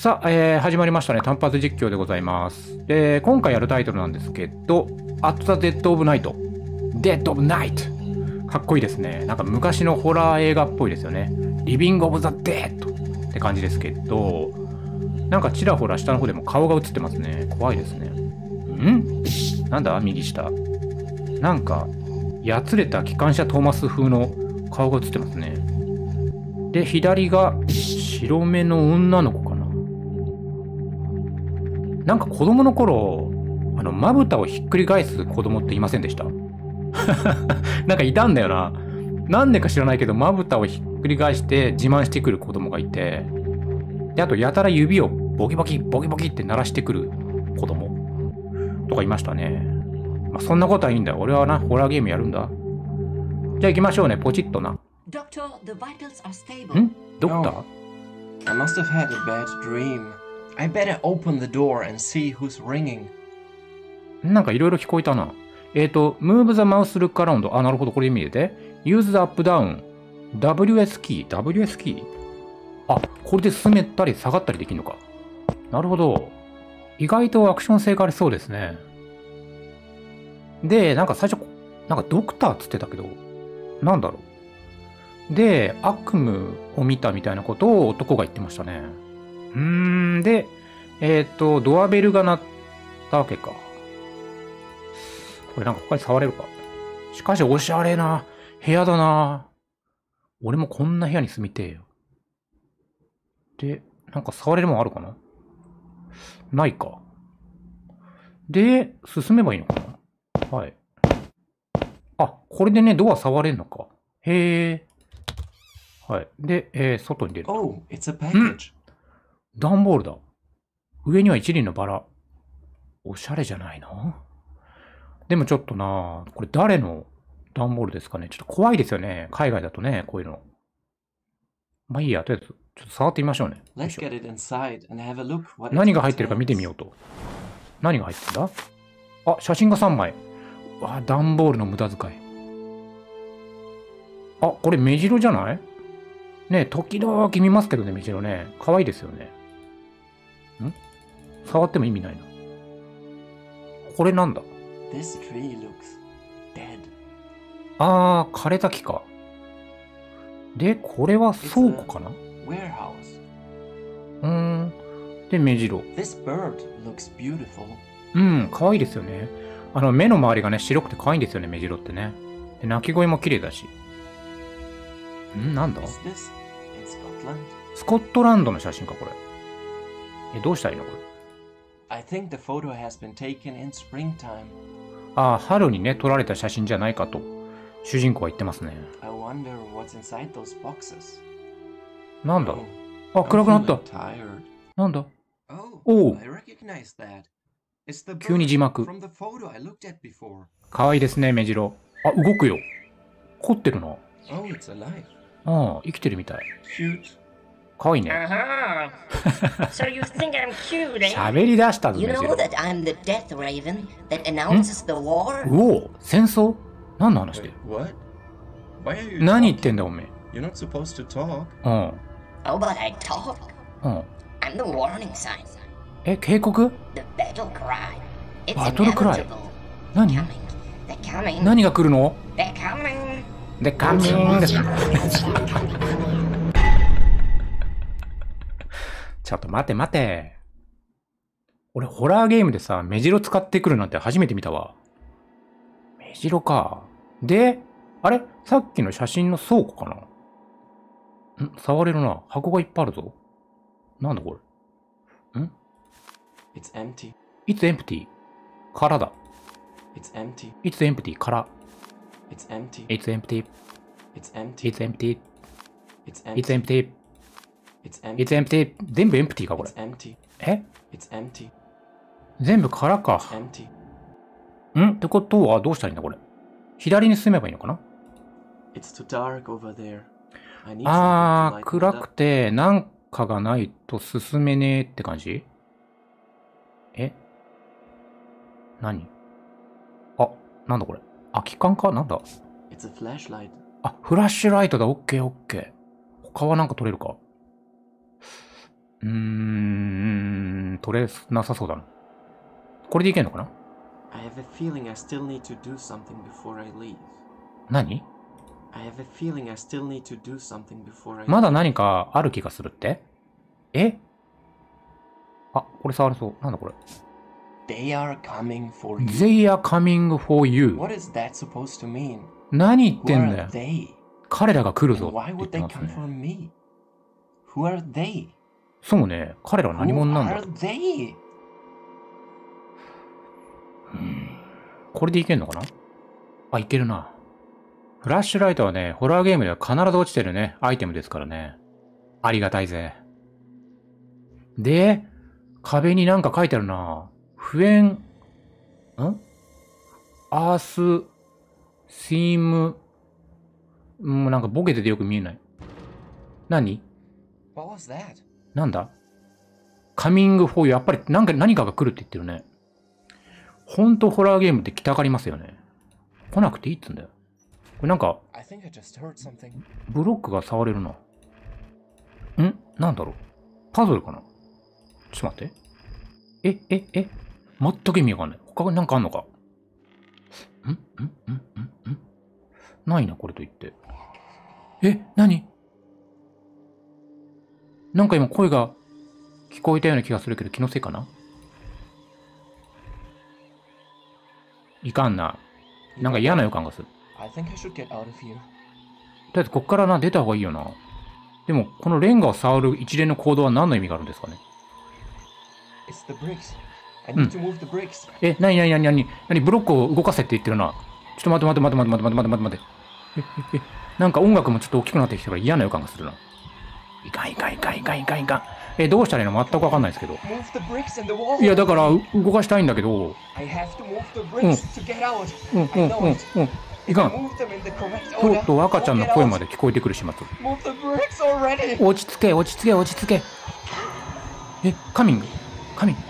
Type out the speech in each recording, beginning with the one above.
さあ、えー始まりましたね。単発実況でございます。で、今回やるタイトルなんですけど、At the Dead of Night。Dead of Night。かっこいいですね。なんか昔のホラー映画っぽいですよね。Living of the Dead って感じですけど、なんかちらほら下の方でも顔が映ってますね。怖いですね。ん？なんだ？右下。なんか、やつれた機関車トーマス風の顔が映ってますね。で、左が白目の女の子かな。なんか子供の頃、あの、まぶたをひっくり返す子供っていませんでした？なんかいたんだよな。なんでか知らないけど、まぶたをひっくり返して自慢してくる子供がいて、で、あとやたら指をボキボキ、ボキボキって鳴らしてくる子供とかいましたね。まあ、そんなことはいいんだよ。俺はな、ホラーゲームやるんだ。じゃあ行きましょうね、ポチッとな。ん？ドクター？No. I must have had a bad dream. I better open the door and see who's ringing. なんかいろいろ聞こえたな。えっ、ー、と、move the mouse look around. あ、なるほど、これ意味でて。use the up down. WS キー ?WS キーあ、これで進めたり下がったりできるのか。なるほど。意外とアクション性がありそうですね。で、なんか最初、なんかドクターっつってたけど、なんだろう。で、悪夢を見たみたいなことを男が言ってましたね。うーん、で、えっ、と、ドアベルが鳴ったわけか。これなんか他に触れるか？しかしおしゃれな部屋だな俺もこんな部屋に住みてえよ。で、なんか触れるもんあるかな？ないか。で、進めばいいのかな？はい。あ、これでね、ドア触れんのか。へえ。はい。で、えー外に出る。Oh, it's a package. 段ボールだ。上には一輪のバラ。おしゃれじゃないの？でもちょっとなこれ誰の段ボールですかね？ちょっと怖いですよね。海外だとね、こういうの。まあいいや、とりあえず、ちょっと触ってみましょうね。よい Let's しょ get it inside and have a look what it 何が入ってるか見てみよ.うと。何が入ってんだ？あ、写真が3枚。わあ、段ボールの無駄遣い。あ、これ目白じゃない？ねえ時々見ますけどね、目白ね。可愛いですよね。ん触っても意味ないな。これなんだ？This tree looks dead. あー、枯れた木か。で、これは倉庫かな？Warehouse. うーん。で、目白。This bird looks beautiful. うん、可愛いですよね。あの、目の周りがね、白くて可愛いんですよね、目白ってね。で、鳴き声も綺麗だし。んなんだ？Is this in Scotland? スコットランドの写真か、これ。え、どうしたらいいのこれ？I think the photo has been taken in springtime. ああ、春にね、撮られた写真じゃないかと、主人公は言ってますね。I wonder what's inside those boxes. なんだろ Oh, う。あ、暗くなった.なんだ Oh, Oh. It's the 急に字幕。before. 可愛いですね、目白。あ、動くよ。凝ってるな。Oh. ああ、生きてるみたい。Cute. 可愛いね。Uh-huh. so you think I'm cute, eh? 喋り出したぞ、You 目 know 白。that I'm the Death Raven that announces the war? うお戦争何の話で Wait, what? Why are you 何言ってんだ、おめえ。You're not supposed to talk. うん。Oh, but I talk. うん。I'm the warning sign. え、警告 The battle cry. It's Battle cry. inevitable. 何 Coming. They're coming. 何が来るの They're coming. で、カちょっと待て待て。俺、ホラーゲームでさ、目白使ってくるなんて初めて見たわ。目白か。で、あれさっきの写真の倉庫かなん触れるな。箱がいっぱいあるぞ。なんだこれ。It's empty. It's empty. 空だ。It's empty. It's empty. 空。It's empty. It's empty. It's empty. It's empty. It's empty. え全部エンプティーかこれ。え？全部空か。It's ん？ってことはどうしたらいいんだこれ？左に進めばいいのかな？ああ、暗くて何かがないと進めねえって感じ？え？何？あ、なんだこれ。空き缶か？なんだ？あ、フラッシュライトだ。オッケーオッケー。他は何か取れるか？うーん、取れなさそうだな。これでいけんのかな I have a feeling I still need to do something before I leave. 何 I have a feeling I still need to do something before I まだ何かある気がするってえあ、これ触れそう。なんだこれ。They are coming for you. They are coming for you. What is that supposed to mean? 何言ってんだ are よ。they? 彼らが来るぞ why って言 would they come ね。for me? Who are they? そうね。彼らは何 Who 者なんだ are they? これでいけんのかな？あ、いけるな。フラッシュライトはね、ホラーゲームでは必ず落ちてるね、アイテムですからね。ありがたいぜ。で、壁になんか書いてあるな。不縁、んアース、シーム、もうなんかボケててよく見えない。何？What was that? なんだ？カミングフォーユー。やっぱりなんか何かが来るって言ってるね。ほんとホラーゲームって来たがりますよね。来なくていいっつうんだよ。これなんか.ブロックが触れるな。ん？なんだろう？パズルかな？ちょっと待って。え、え、え？全く意味わかんない。他になんかあんのか？ん？ん？ん？ん？ん？んないな、これと言って。え、何？なんか今声が聞こえたような気がするけど気のせいかな？いかんな。なんか嫌な予感がする。I think I should get out of here. とりあえずこっからな、出た方がいいよな。でも、このレンガを触る一連の行動は何の意味があるんですかね？It's the bricks. I need to move the bricks. え、なになになになになにブロックを動かせって言ってるな。ちょっと待って待って待って待って待って待って待って待って。え、え、え、なんか音楽もちょっと大きくなってきてから嫌な予感がするな。いかんいかんいかんいかんいかんいかん。え、どうしたらいいの？全くわかんないですけど。いや、だから、う動かしたいんだけど.うん、うん、うん.うん。いかん。と.うとう赤ちゃんの声.まで聞こえてくる始末。落ち着け、落ち着け、落ち着け。え、カミング？カミング？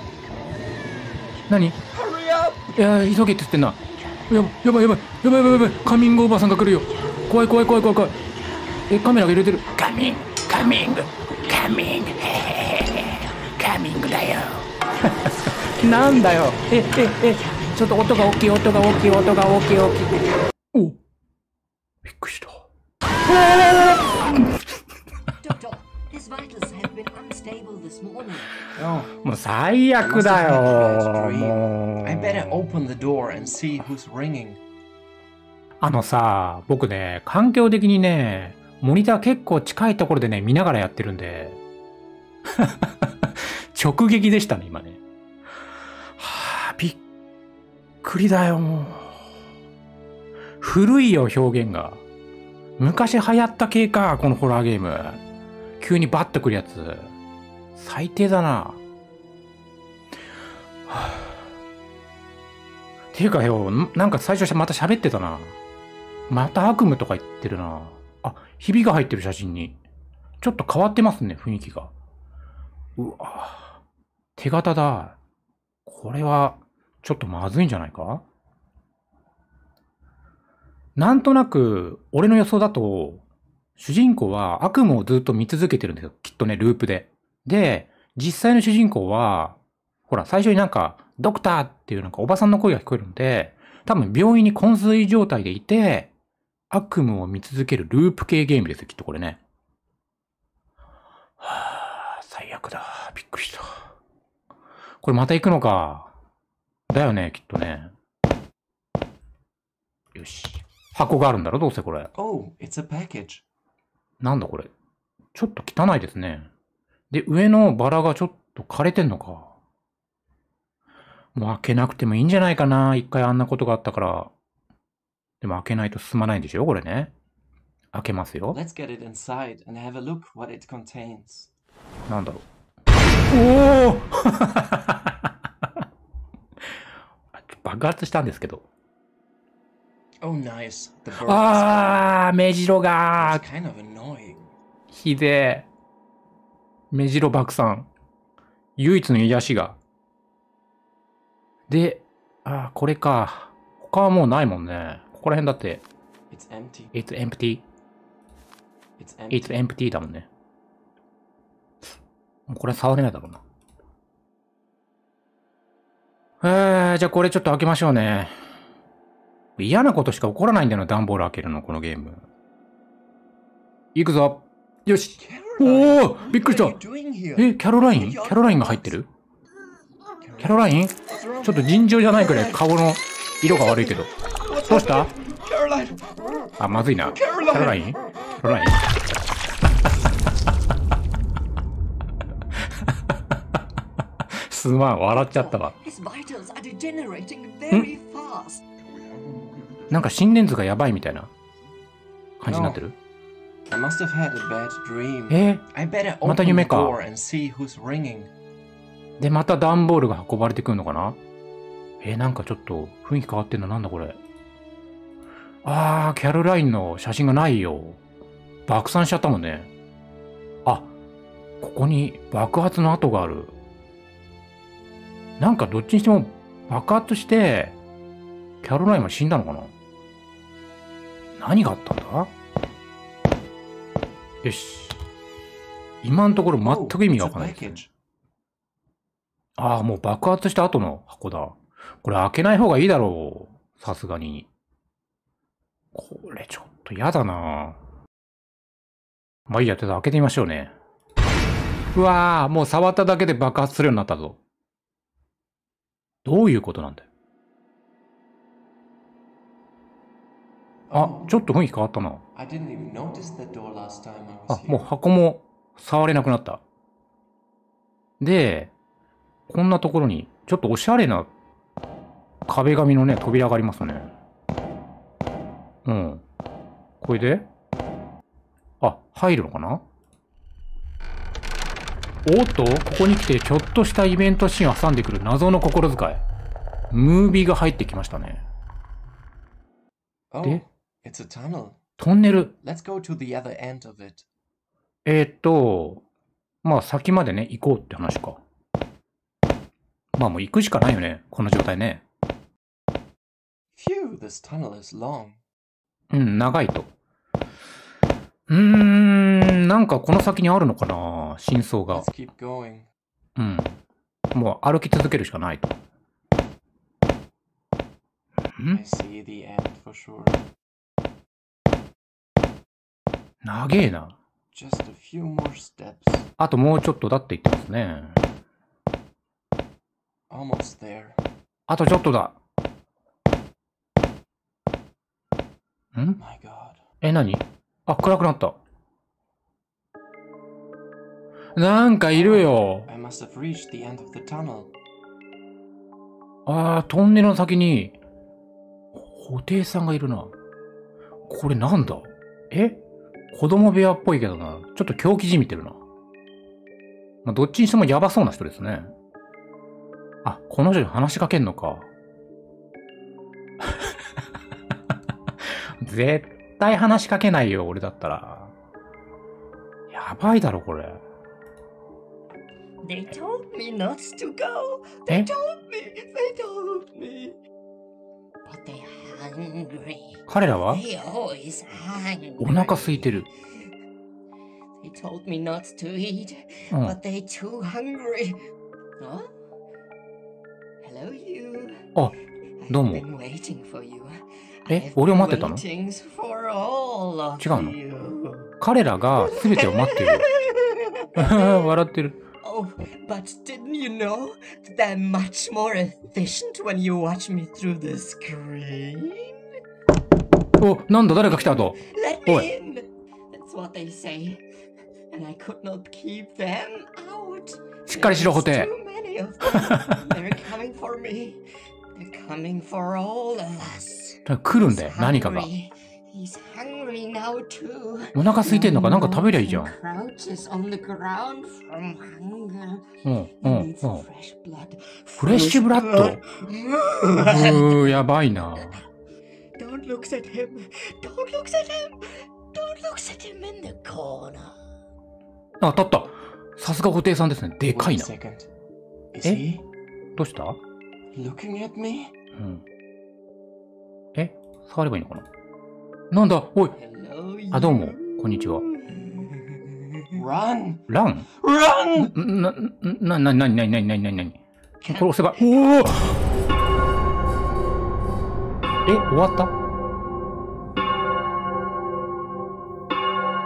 何？いやー急げって言ってんな。やばやばいやばいやばいやばいやばいカミングおばさんが来るよ。怖い怖い怖い怖い怖い。え、カメラが揺れてる。カミングミングカミングカミングだよなんだよ。ええへちょっと音が大きい音が大きい音が大きい大きおびっくりした。ド クもう最悪だよあのさ僕ね環境的にねモニター結構近いところでね、見ながらやってるんで、直撃でしたね、今ね。はあ、びっくりだよ、もう。古いよ、表現が。昔流行った系か、このホラーゲーム。急にバッとくるやつ。最低だな。はあていうかよ、なんか最初また喋ってたな。また悪夢とか言ってるな。あ、ひびが入ってる写真に。ちょっと変わってますね、雰囲気が。うわ手形だ。これは、ちょっとまずいんじゃないか？なんとなく、俺の予想だと、主人公は悪夢をずっと見続けてるんですよ。きっとね、ループで。で、実際の主人公は、ほら、最初になんか、ドクターっていうなんかおばさんの声が聞こえるので、多分病院に昏睡状態でいて、悪夢を見続けるループ系ゲームですよ、きっとこれね。はあ、最悪だ。びっくりした。これまた行くのか。だよね、きっとね。よし。箱があるんだろ、どうせこれ。Oh, it's a package. なんだこれ。ちょっと汚いですね。で、上のバラがちょっと枯れてんのか。もう開けなくてもいいんじゃないかな。一回あんなことがあったから。でも開けないと進まないんでしょ？これね。開けますよ。Let's get it inside and have a look what it contains. なんだろう。おお 爆発したんですけど。Oh, nice. The bird ああ、目白が kind of annoying. ひでえ。目白爆散。唯一の癒しが。で、ああ、これか。他はもうないもんね。ここら辺だって、It's empty. it's empty, It's empty. it's empty だもんね。もうこれ触れないだろうな。えー、じゃあこれちょっと開けましょうね。嫌なことしか起こらないんだよな、段ボール開けるの、このゲーム。行くぞ。よし。おおびっくりした?え、キャロラインキャロラインが入ってる？キャロラインちょっと尋常じゃないくらい顔の色が悪いけど。どうした!あ、まずいな。キャロラインキャロラインすまん、笑っちゃったわ。なんか心電図がやばいみたいな感じになってる？I must have had a bad dream. えまた夢か。で、また段ボールが運ばれてくるのかな？えーなんかちょっと雰囲気変わってんのなんだこれ？あー、キャロラインの写真がないよ。爆散しちゃったもんね。あ、ここに爆発の跡がある。なんかどっちにしても爆発して、キャロラインは死んだのかな何があったんだ？よし。今のところ全 Oh, く意味がわかんない.ああ、もう爆発した後の箱だ。これ開けない方がいいだろう。さすがに。これちょっと嫌だなまあいいや、とりあえず開けてみましょうね。うわー、もう触っただけで爆発するようになったぞ。どういうことなんだよ。あ、ちょっと雰囲気変わったな。あもう.箱も触れなくなった。で、こんなところに、ちょっとおしゃれな壁紙のね、扉がありますね。うん。これであ、入るのかな？おっと、ここに来てちょっとしたイベントシーンを挟んでくる謎の心遣い。ムービーが入ってきましたね。Oh, tunnel. トンネル。えーっと、まあ先までね、行こうって話か。まあもう行くしかないよね、この状態ね。Phew, this tunnel is long. うん、長いと。うーん、なんかこの先にあるのかな真相が Let's。keep going. うん。もう歩き続けるしかないと。ん？Sure. 長えな。Just a few more steps. あともうちょっとだって言ってますね。Almost there. あとちょっとだ。ん？え、何？あ、暗くなった。なんかいるよ。ああ、トンネルの先に、布袋さんがいるな。これなんだ？え？子供部屋っぽいけどな。ちょっと狂気じみてるな。まあ、どっちにしてもヤバそうな人ですね。あ、この人に話しかけんのか。絶対話しかけないよ、俺だったら。やばいだろ、これ。They told me not to go. え They told me. They told me. But they're hungry. 彼らは They always hungry. お腹空いてる。They told me not to eat, うん。but they too hungry. Huh? Hello, you. あ、I've どうも。been waiting for you. え、俺を待ってたの？違うの？彼らが全てを待っている。笑ってる。お、なんだ、誰か来たと。しっかりしろ、ホテ。ル。ただ来るんだよ何かが。お腹空いてんのか？何か食べりゃいいじゃん。うんうんうん。フレッシュブラッドうーやばいな当たった。さすが布袋さんですね。でかいな。え？どうした？うん。え触ればいいのかな？なんだおい。あ、どうも、こんにちは。ランランランな、な、な、なになになにななな。これ押せば、おおえ、終わった？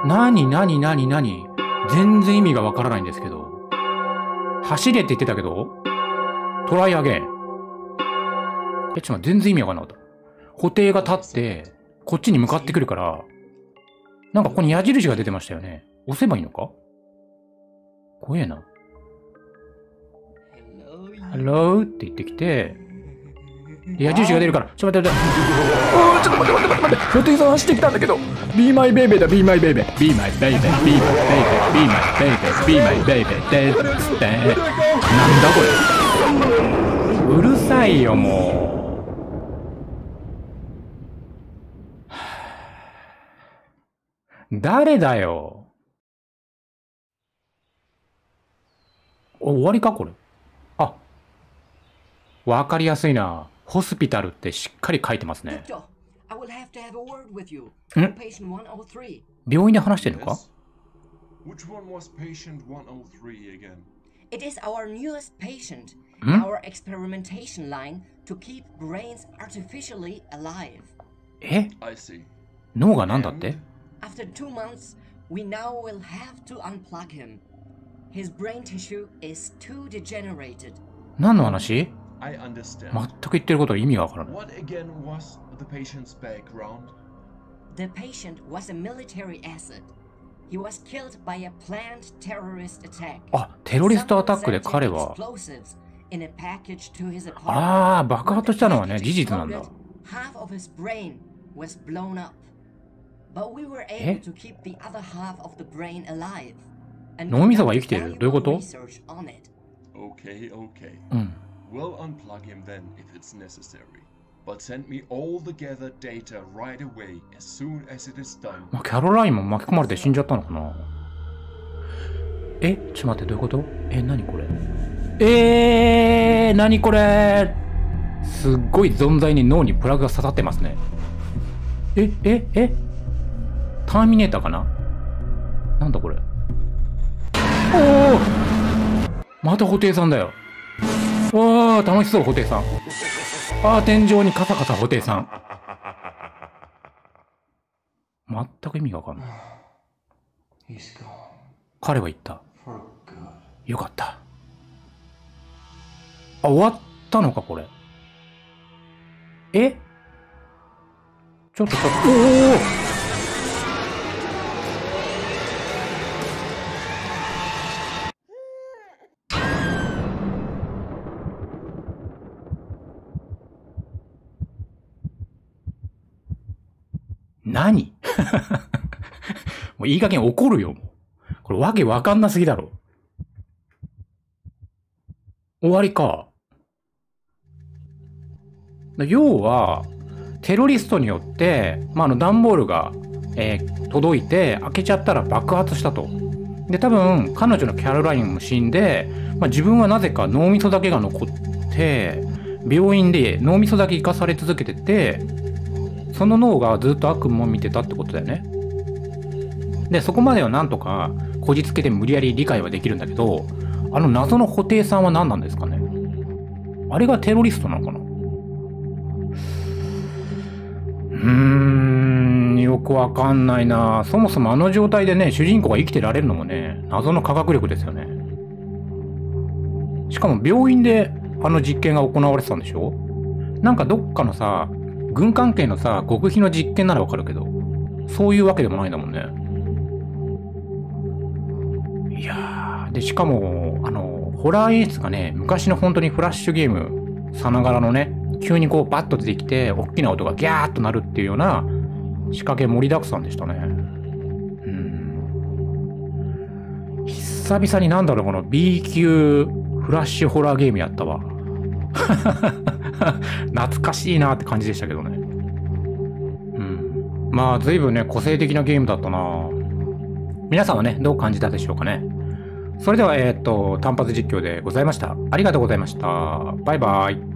なになになになに全然意味がわからないんですけど。走れって言ってたけど？トライアゲン。え、ちょっと待って、全然意味わかんなかった。補定が立って、こっちに向かってくるから、なんかここに矢印が出てましたよね。押せばいいのか怖えな。Hello, Hello? って言ってきて、で矢印が出るから、ちょっと待って待って。おーちょっと待って待って待って待って。予定さん走ってきたんだけど。Be my baby だ、Be my baby。Be my baby。Be my baby。Be my baby。Be my baby。でつって。なんだこれ。うるさいよ、もう。誰だよ。お終わりかこれ。あ、わかりやすいな。ホスピタルってしっかり書いてますね。Hmm? 103. 病院で話してんのか? Which one was patient 103 again? It is our newest patient, Hmm? our experimentation line to keep brains artificially alive. え I see. 脳がなんだって After two months, we now will have to unplug him. His brain tissue is too degenerated. 何の話 I understand. 全く言ってることが意味がわからない。What again was the patient's background? The patient was a military asset. He was killed by a planned terrorist attack. あ、テロリストアタックで彼は.ああ、爆発したのはね、事実なんだ Half of his brain was blown up. But we were え able to keep the other half of the brain alive. And 脳みそが生きてるどういうこと valuable research on it. Okay, okay. うん。We'll unplug him then if it's necessary. But send me all the gathered data right away as soon as it is done. まあ、キャロラインも巻き込まれて死んじゃったのかなえちょっと待って、どういうことえ、何これえー、何これすっごい存在に脳にプラグが刺さってますね。え、え、えターミネーターかな？なんだこれ？おおまた布袋さんだよ。わあ、楽しそう、布袋さん。ああ、天井にカサカサ布袋さん。全く意味がわかんない。彼は言った。よかった。あ、終わったのか、これ。え？ちょっとちょっと、おお何？もういい加減怒るよ、これわけわかんなすぎだろ。終わりか。要は、テロリストによって、まあ、あの段ボールが、えー届いて、開けちゃったら爆発したと。で、多分、彼女のキャロラインも死んで、まあ、自分はなぜか脳みそだけが残って、病院で脳みそだけ生かされ続けてて、その脳がずっと悪夢を見てたってことだよね。で、そこまではなんとか、こじつけて無理やり理解はできるんだけど、あの謎の布袋さんは何なんですかねあれがテロリストなのかなうーん、よくわかんないな。そもそもあの状態でね、主人公が生きてられるのもね、謎の科学力ですよね。しかも病院であの実験が行われてたんでしょなんかどっかのさ、軍関係のさ、極秘の実験ならわかるけど、そういうわけでもないんだもんね。いやー、で、しかも、あの、ホラー演出がね、昔の本当にフラッシュゲームさながらのね、急にこうバッと出てきて、大きな音がギャーッと鳴るっていうような仕掛け盛りだくさんでしたね。うん。久々になんだろう、この B 級フラッシュホラーゲームやったわ。懐かしいなって感じでしたけどね。うん。まあ、随分ね、個性的なゲームだったな皆さんはね、どう感じたでしょうかね。それでは、えーっと、単発実況でございました。ありがとうございました。バイバイ。